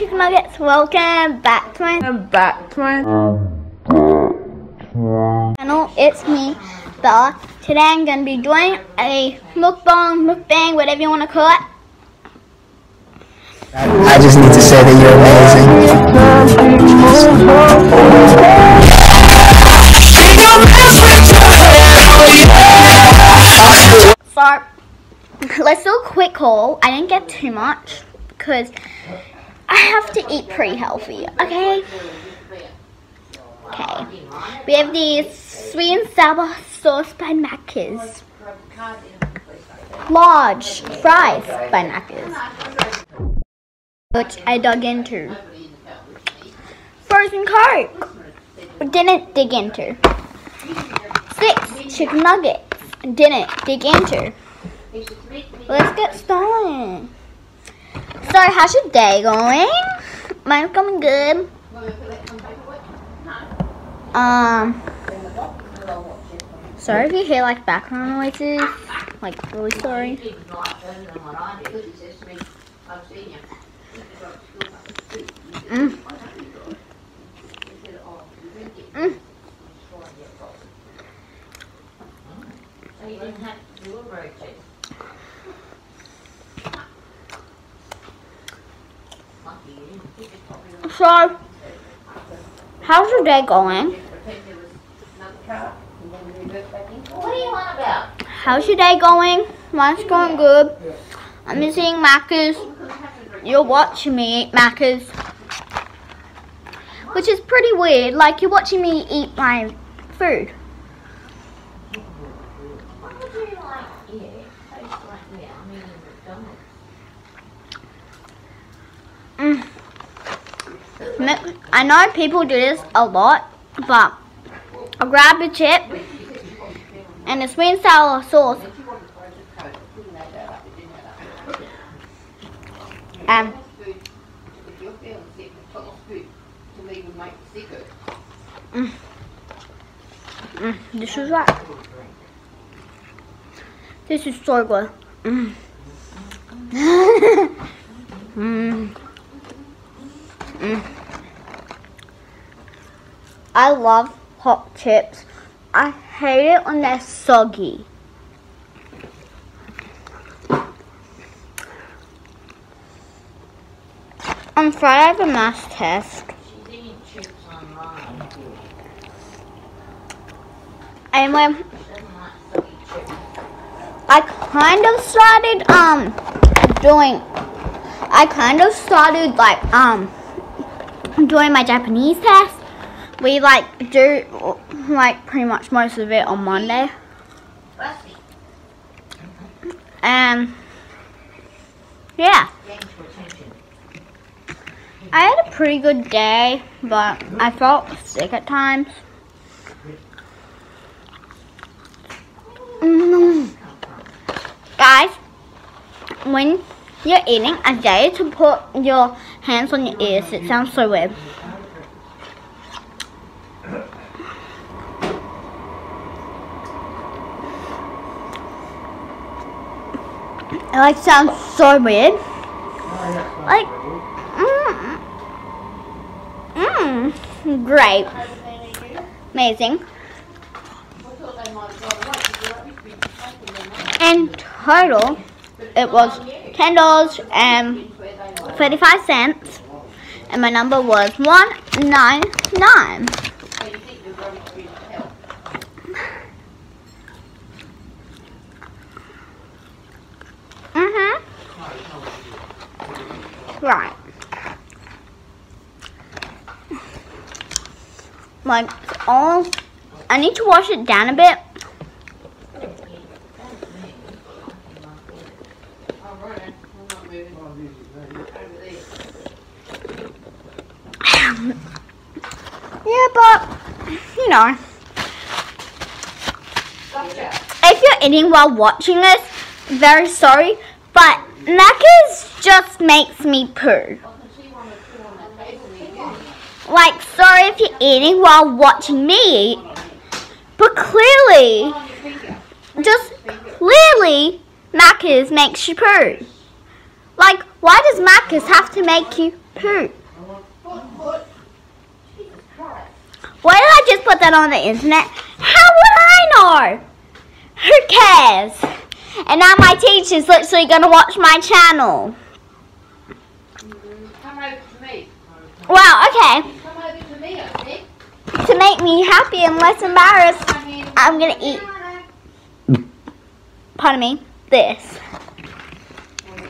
Hey chicken nuggets, welcome back to my back to my channel. It's me, Bella. Today I'm gonna be doing a mukbang, mukbang, whatever you wanna call it. I just need to say that you're So, let's do a quick haul. I didn't get too much because I have to eat pretty healthy, okay? Okay. We have these sweet and sour sauce by Macca's. Large fries by Macca's. Which I dug into. Frozen Coke. Didn't dig into. Six chicken nuggets. Didn't dig into. Let's get started. So, how's your day going? Mine's going good. Um, sorry if you hear like background noises. Like, really sorry. Mm. So, how's your day going? What are you on about? How's your day going? Mine's going good. I'm eating Macca's. You're watching me eat Macca's. Which is pretty weird. Like, you're watching me eat my food. What would you like? Tastes like yeah. I mean, McDonald's. Mm. Ma- I know people do this a lot, but I grab a chip and a sweet and sour sauce. And Mm. Mm, this is right. This is so good. Mm. mm. Mm. I love hot chips. I hate it when they're soggy. On Friday I have a math test. And. I kind of started um doing I kind of started like um doing my Japanese test. We like do like pretty much most of it on Monday. And yeah, for attention. I had a pretty good day, but I felt sick at times. Mm. Guys, when you're eating, I dare you to put your hands on your ears. It sounds so weird. Like sounds so weird. Like, mmm, mmm, great, amazing. In total, it was ten dollars and thirty-five cents, and my number was one nine nine. Right. Like all, I need to wash it down a bit. yeah, but you know, Gotcha. if you're eating while watching this, very sorry, but Macca's just makes me poo. Like, sorry if you're eating while watching me eat, but clearly, just clearly, Macca's makes you poo. Like, why does Macca's have to make you Christ. Why did I just put that on the internet? How would I know? Who cares? And now my teacher's literally gonna watch my channel. Come over to me. Wow, okay. Come over to me. To make me happy and less embarrassed. I'm gonna eat, pardon me, this.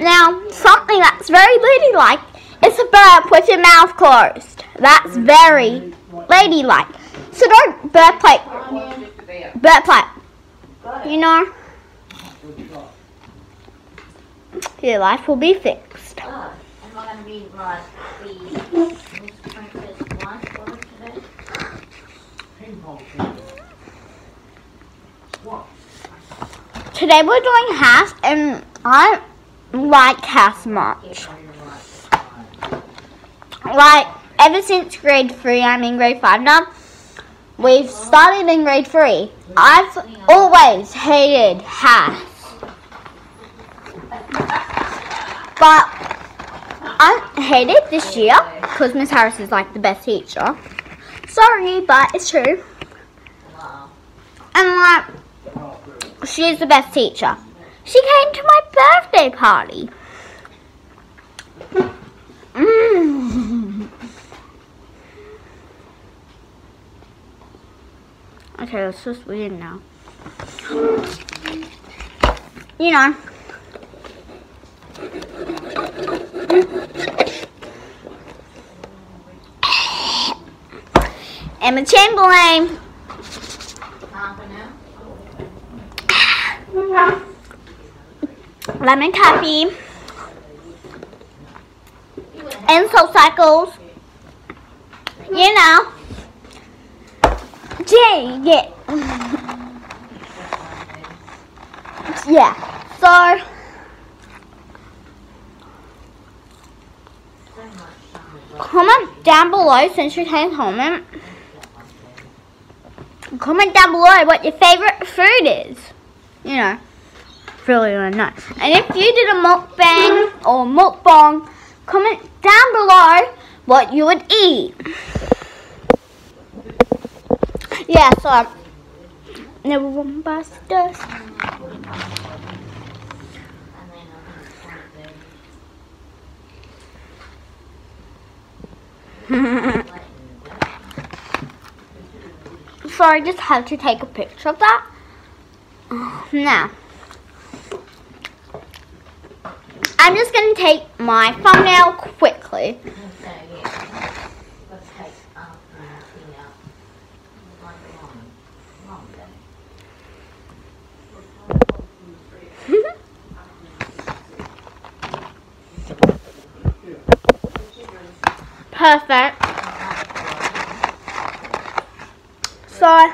Now, something that's very ladylike is a burp with your mouth closed. That's very ladylike. So don't burp like, Come here. Just a bit. burp like, you know, your life will be fixed. Oh, am I going to read like the Miss Princess one for today? Today we're doing HASS, and I like HASS much. Like, ever since grade three, I'm in grade five now. We've started in grade three. I've always hated HASS. But I hate it this year because Miss Harris is like the best teacher. Sorry, but it's true. And like, she's the best teacher. She came to my birthday party. Okay, that's just weird now. You know. Emma Chamberlain. Lemon coffee, and soul cycles. You know. Jay, yeah. yeah. So, comment down below since you can comment. Comment down below what your favorite food is. You know really want to. And if you did a mukbang or mukbang, comment down below what you would eat. Yeah, so um, never one busters. And then I'm going to so I just have to take a picture of that. Now, I'm just going to take my thumbnail quickly. So, yeah. Let's take um, the thing out. Like long. Long then. Perfect. So, I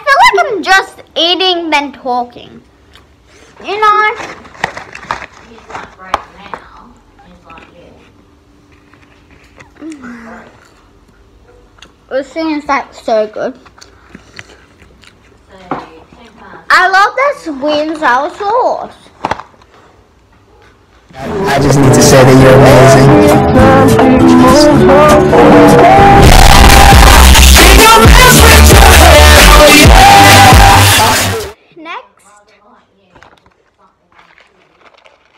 feel like I'm just eating then talking. You know? He's like right now. He's like this. This thing is like so good. So, ten pounds. I love this sour sauce. I just need to say that you're amazing. Next.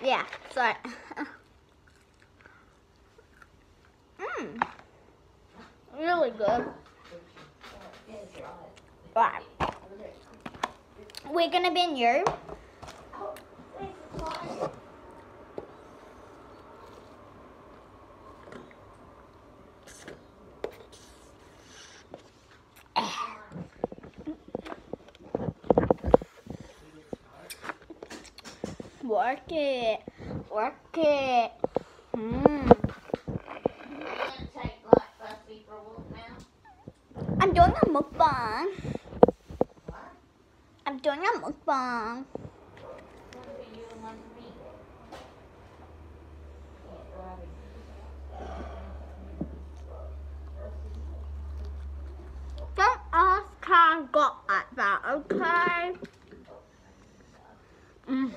Yeah, sorry. Mmm. Really good. Right. We're gonna bin you. Work it. Work it. Mm. I'm doing a mukbang. Doing a mukbang. Don't ask her I got at that, okay? Mm.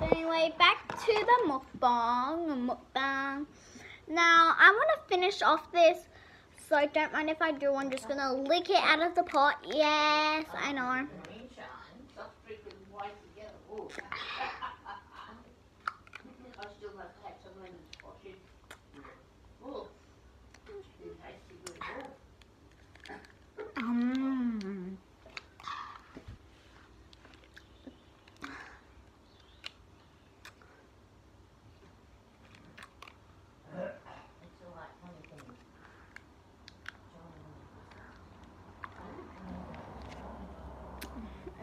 Anyway, back to the mukbang, mukbang. Now, I want to finish off this, so I don't mind if I do. I'm just to lick it out of the pot. Yes, I know. Moonshine, so freaking white together. Ooh. I still have to have some lemon squash in. Ooh. It tastes good. Ooh. Um, It's all like honeycomb.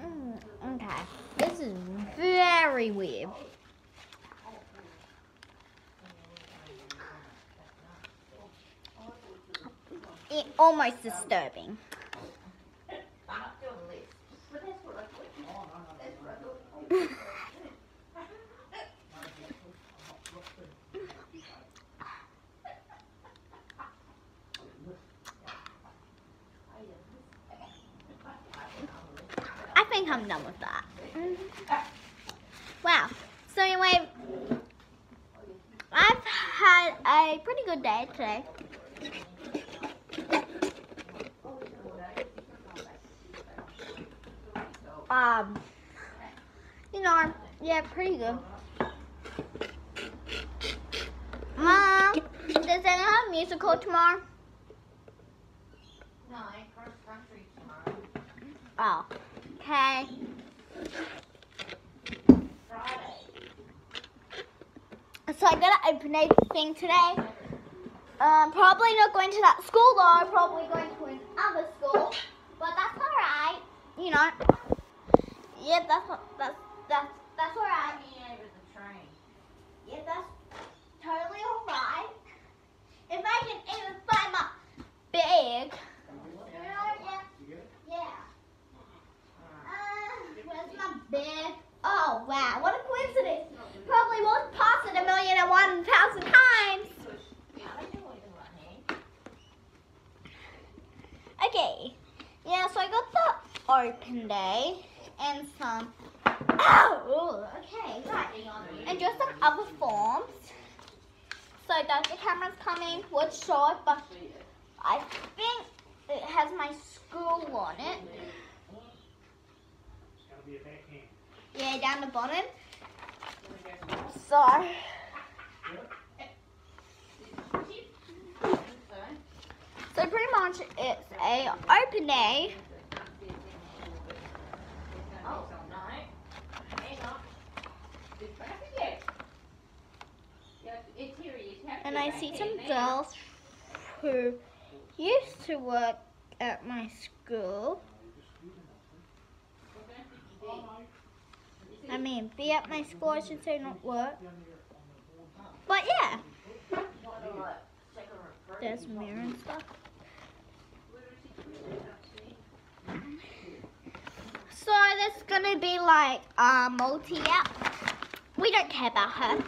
mm, Mm, okay. This is very weird. It almost disturbing. I'm not doing this. But that's what I thought. That's what I thought. I think I'm done with that. Wow. So anyway, I've had a pretty good day today. Um, you know, yeah, pretty good. Mom, does anyone have musical tomorrow? No, I ain't cross country tomorrow. Oh, okay. So I got an open day thing today. Um, probably not going to that school though. Probably going to another school, but that's all right. You know. Yeah, that's what, that's that's that's all right. Me over the train. Yeah, that's totally all right. If I can even find my bag. You know, yeah, yeah. Uh, bag? Oh wow, what a coincidence! Probably walked past it a million and one thousand times. Okay. Yeah, so I got the open day and some. Oh, okay, right. And just some other forms. So that's the camera's coming. What's short, but I think it has my school on it. Yeah, down the bottom. So, so pretty much it's a open to And I see some girls who used to work at my school. I mean, be at my school, I should say, not work. But yeah, I- there's mirror and stuff. So there's gonna be like a multi app. We don't care about her.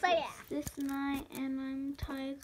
So yeah, this night and I'm tired